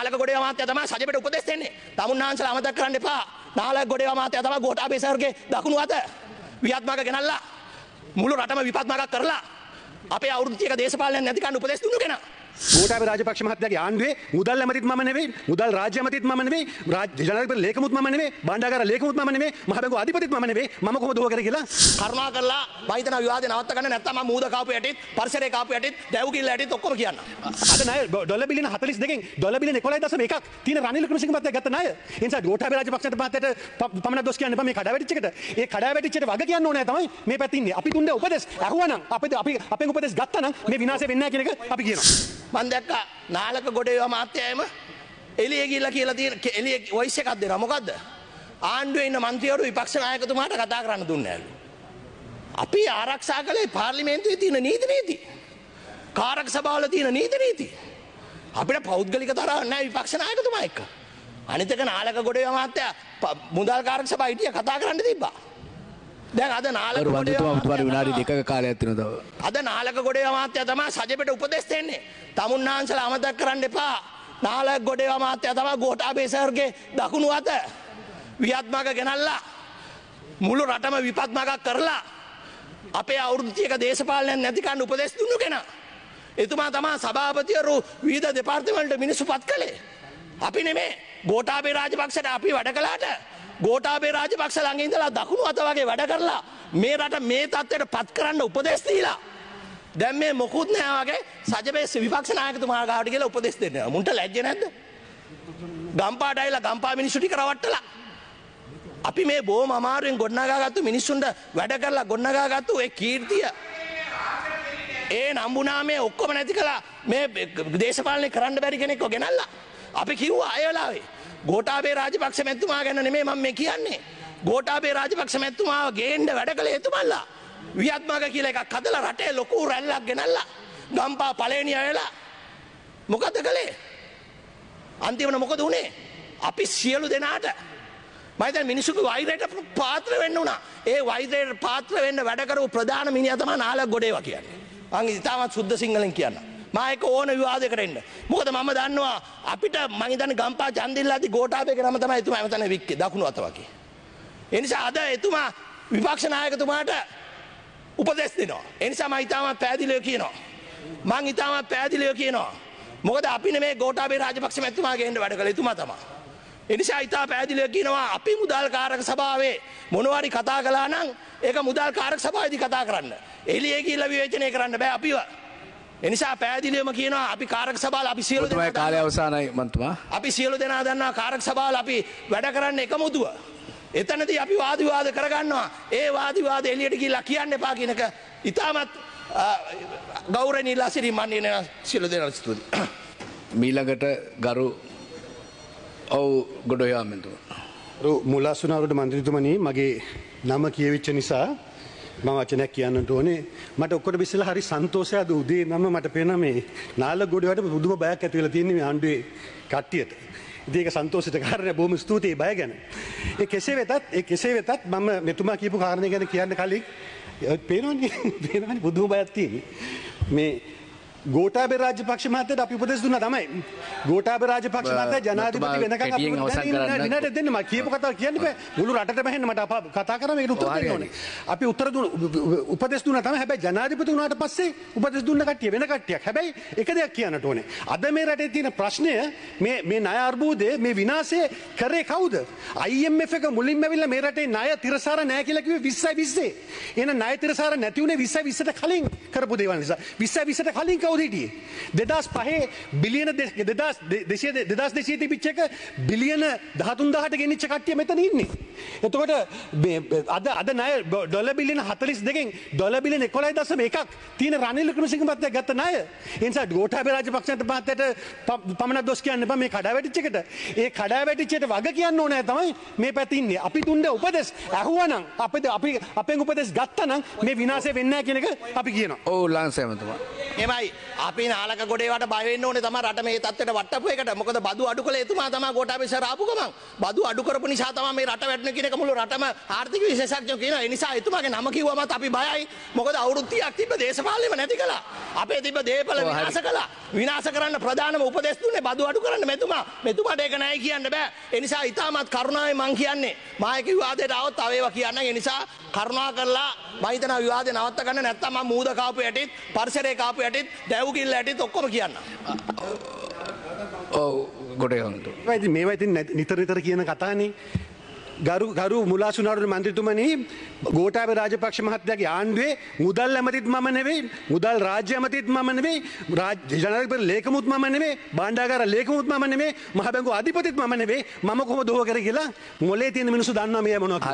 නාලක ගොඩේ අමාත්‍ය තමයි සජිපට උපදෙස් දෙන්නේ. තමුන්නාන්සලා අමතක කරන්න එපා. නාලක ගොඩේ අමාත්‍ය තමයි ගෝඨාභය සර්ගේ දකුණු අත වියත්මක ගෙනල්ලා මුළු රටම විපත්මකක් කරලා අපේ අවුරුද්දක දේශපාලනයක් නැති කන්න උපදෙස් දුන්නු කෙනා. ගෝඨාභය රාජපක්ෂ මහත්තයාගේ ආණ්ඩුවේ මුදල් ඇමතිත් මම නෙවෙයි මුදල් රාජ්‍ය ඇමතිත් මම නෙවෙයි ජනාධිපති ලේකමුත් මම නෙවෙයි බණ්ඩාගාර ලේකමුත් මම නෙවෙයි මහ බැංකුව අධිපතිත් මම නෙවෙයි මම කොහොමද ඕක කරේ කියලා කරුණා කරලා මහිතන විවාදය නවත්ත ගන්න නැත්නම් මම මූද කාපු යටිත් පරිසරේ කාපු යටිත් දැව් කිල්ල යටිත් ඔක්කොම කියන්න. අද ණය ඩොලර් බිලියන 42කින් ඩොලර් බිලියන 11.1ක් තියෙන රනිල් වික්‍රමසිංහ මහත්තයා ගත්ත ණය. ඒ නිසා ගෝඨාභය රාජපක්ෂට මහත්තයාට ප- පමණක් දොස් කියන්න එපා මේ කඩාවැටිච්ච එකට. ඒ කඩාවැටිච්චට වග කියන්න ඕනේ තමයි මේ පැත්තේ ඉන්නේ. අපි දුන්නේ උපදෙස් ඇහුවනම් අපි අපි අපෙන් උපදෙස් ගත්තා නම් මේ විනාශය වෙන්නේ නැහැ කියන එක අපි කියනවා. මන් දැක්කා නාලක ගොඩේ අමාත්‍යයම එළිය ගිහිල්ලා කියලා තියෙන එළිය වොයිස් එකක් දෙනවා. මොකද්ද? ආණ්ඩුවේ ඉන්න මන්ත්‍රීවරු විපක්ෂ නායකතුමාට කතා කරන්න දුන්නේ නැලු. අපි ආරක්ෂා කළේ පාර්ලිමේන්තුවේ තියෙන නීති නීති. කාරක සභාවල තියෙන නීති නීති. අපිට පෞද්ගලික තරහ නැහැ විපක්ෂ නායකතුමා එක්ක. අනිත් එක නාලක ගොඩේ අමාත්‍යා ප- මුදල් කාරක සභාව හිටිය කතා කරන්න තිබ්බා. දැන් අද නාලක වන්දතුමා ඔබතුමාට විනාඩි දෙකක කාලයක් තියෙනවා තව. අද නාලක ගොඩේ අමාත්‍ය තමයි සජපට උපදෙස් දෙන්නේ. තමුන්නාන්සලා අමතක කරන්න එපා. නාලක ගොඩේ අමාත්‍ය තමයි ගෝඨාභය සර්ගේ දකුණු අත වියත්මක ගෙනල්ලා මුළු රටම විපත්මකක් කරලා අපේ අවුරුද්දක දේශපාලනයක් නැති කන්න උපදෙස් දුන්නු කෙනා. එතුමා තමා සභාපතිවරු විවිධ දෙපාර්තමේන්තුවලට මිනිස්සු පත් කළේ. අපි නෙමේ ගෝඨාභය රාජපක්ෂට අපි වැඩ කළාට ගෝඨාභය රාජපක්ෂ ළඟ ඉඳලා දකුණු අත වගේ වැඩ කරලා මේ රට මේ තත්ත්වයට පත් කරන්න උපදෙස් දීලා. දැන් මේ මොකුත් නෑ වගේ සජබේස් විපක්ෂ නායකතුමා ගාවට කියලා උපදෙස් දෙන්න. මුන්ට ලැජ්ජ නැද්ද? ගම්පාට ඇවිල්ලා ගම්පා මිනිස්සු ටික රවට්ටලා. අපි මේ බොහොම අමාරුවෙන් ගොඩනගාගත්තු මිනිස්සුන්ට වැඩ කරලා ගොඩනගාගත්තු ඒ කීර්තිය. ඒ නම්බුනාමේ ඔක්කොම නැති කලා මේ දේශපාලනය කරන්න බැරි කෙනෙක්ව ගෙනල්ලා. අපි කිව්වා අයලාවේ ගෝටාබේ රාජපක්ෂ මැත්තුමා ගැන නෙමේ මම මේ කියන්නේ. ගෝටාබේ රාජපක්ෂ මැත්තුමාව ගේන්ඩ වැඩ කළ එතුමල්ලා වියත්මක කියල එකක් කදල රටේ ලොකු රැල්ලක් ගෙනල්ලා ගම්පා පලේනිය වෙලා මොකද කළේ? අන්තිමන මොකද වුණේ අපි සියලු දෙනාට මයිත මිනිසුක වෛරයට පාත්‍ර වෙන්න වුණා. ඒ වෛරයට පාත්‍ර වෙන්න වැඩකරු ප්‍රධාන මිනි අතම නාලක් ගොඩේව කියන්නේ. අං ඉතාමත් සුද්ද සිංහලෙන් කියන්න මායක ඕන විවාදකට එන්න මොකද මම දන්නවා අපිට මහිතන ගම්පා චන්දිල්ලාති ගෝටාපයක නම තම එතුම ඇමතන වික්ක දකුණු අතවකි. එනිසා අද එතුමා විපක්ෂනායකතුමාට උපදෙස් දෙනවා. එනිසා ම ඉතාමත් පැදිලියෝ කියනවා. මං ඉතාමත් පැදිලියෝ කියනවා. මොකද අපි මේ ගෝටාබේ රාජපක්ෂ මැතුමාගේට වැඩ කළ තුමා තමා. එනිසා ඉතා පැදිලිය කියනවා අපි මුදල් කාරක සභාවේ මොනවාරි කතා කලා නං ඒක මුදල් කාරක සභාවිදි කතා කරන්න. එලිය කියල්ල විවේචනය කරන්න බෑ අපිව. එනිසා පැදිලියම කියනවා අපි කාරක සබාල අපි සියලු දෙනා කාලය. අවසానයි මන්තුමා. අපි සියලු දෙනා දන්නා කාරක සබාල අපි වැඩ කරන්න එකමුතුව. එතනති අපි වාදිවාද කරගන්නවා ඒ වාදිවාද එලියට ගිල්ලා කියන්න එපා කියනක ඉතාමත් ගෞරනිල්ලා සිරි මන්නේ සියලු දෙනා ස්තුති. මීළඟට ගරු ඔව් ගොඩොයාමෙන්තුමා. රු මුල්ලාසුනාවට මන්ත්‍රතුමනී මගේ නම කියවිච්ච නිසා ම වචනයක් කියන්නට ඕනේ මට ඔක්කොට බිස්සල හරි සන්තෝසයද උදේ නම මට පෙන මේ නාල ගොඩවට බුදුම බයක් ඇතිවල තියන්නේ ආණ්ඩුවේ කට්ටියට. ඒක සන්තෝසිත කාරය බොහම ස්තුතියි බය ගැන. ඒ කෙසේ වෙතත් ඒ කෙසේ වෙතත් මම මෙතුමා කියපු කාරණය ගැන කියන්න කලින් පේනවන්නේ පේනවනි බුදුම බයත්තියන්නේ. මේ ගෝටාබ රාජපක්ෂ මතයට අපි උපදෙස් දුන්න තමයි. ගෝටාබ රාජපක්ෂ මත ජනාධිපති කරන්න. විනාඩි දෙන්න මම කියපු කතාව කියන්න බෑ. මුළු රටට බහෙන්න මට අප කතා කරා මේකට උත්තර දෙන්න ඕනේ. අපි උත්තර දුන්න උපදෙස් දුන්නා තමයි. හැබැයි ජනාධිපති වුණාට පස්සේ උපදෙස් දුන්න කට්ටිය වෙන කට්ටියක්. හැබැයි එක දෙයක් කියන්නට ඕනේ. අද මේ රටේ තියෙන ප්‍රශ්නය මේ මේ ණය අර්බුදය මේ විනාශය කරේ කවුද? IMF එක මුලින්ම ඇවිල්ලා මේ රටේ ණය තිරසාර නැහැ කියලා කිව්වේ 20 20 එන ණය තිරසාර නැති උනේ 20 20ට කලින් කරපු දේවල් නිසා. 20 20ට කලින් කවුද හිටියේ දෙදස් පහේ බිලියන දෙදස් දෙසිය දෙදස් දෙසිය තිබිච්ච එක බිලියන දහතුන්දාහට ගෙනනිච්ච කට්ටිය මෙතන ඉන්නේ. එතකොට මේ අද අද නය ඩොල බිලියන හතලිස් දෙකින් ඩොල බිලියන එකොලයි දසම එකක් තියෙන රනිල් ක්‍රමසිංහ මහත්තයා ගත්ත ණය. ඒ නිසා ගෝඨාභය රාජපක්ෂට මහත්තයට පමණක් දොස් කියන්න එපා මේ කඩාවැටිච්ච එකට. ඒ කඩාවැටිච්චට වග කියන්න ඕනේ තමයි මේ පැත්තේ ඉන්නේ. අපි දුන්න උපදෙස් ඇහුවනම් අපිට අපි අපෙන් උපදෙස් ගත්තනම් මේ විනාශය වෙන්නේ නැහැ කියන එක අපි කියනවා. えまい。අපි නාලක ගොඩේවට බයවෙන්න ඕනේ තමයි රට මේ තත්ත්වයට වට්ටපු එකට. මොකද බදු අඩු කළ එතුමා තමයි ගෝඨාභය සර් ආපු ගමන්. බදු අඩු කරපු නිසා තමයි මේ රට වැටෙන කියන එක මුළු රටම ආර්ථික විශේෂඥයෝ කියනවා. ඒ නිසා එතුමාගේ නම කිව්වමත් අපි බයයි. මොකද අවුරුදු 30ක් තිබ්බ දේශපාලනයම නැති කළා. අපේ තිබ්බ දේපල. විනාශ කළා. විනාශ කරන්න ප්‍රධානම උපදෙස් දුන්නේ බදු අඩු කරන්න මෙතුමා. මෙතුමාට ඒක නැහැ කියන්න බෑ. ඒ නිසා ඉතාමත් කරුණාවෙන් මං කියන්නේ මායක විවාදයට આવත් තව ඒවා කියන්න ඒ නිසා කරුණා කරලා මම හිතනවා විවාදේ නවත්ත ගන්න නැත්තම් මම මූද කාපු යටිත් පරිසරේ කාපු යටිත් දැව් කිල්ල යටිත් ඔක්කොම කියන්න ඔව් ගොඩේ හමතු. ඇති මේවා ඉතින් නැති- නිතර නිතර කියන කතානේ. ගරු ගරු මුලාසුනාරුට මන්ත්‍රතුමනි ගෝටාබ රාජපක්ෂ මහත්තයාගේ ආණ්ඩුවේ මුදල් ඇමතිත් මම නෙවෙයි මුදල් රාජ්‍ය ඇමතිත් මම නෙවෙයි ජනක ලේකමුත් මම නෙවේ බණ්ඩාගර ලේකමුත් මම නෙවේ මහබැංගු අධිපතිත් මම නෙවේ මම කොහොම දෝ කර කියලා මොලේ තියෙන මිනිසු දන්නා මේ මොනවද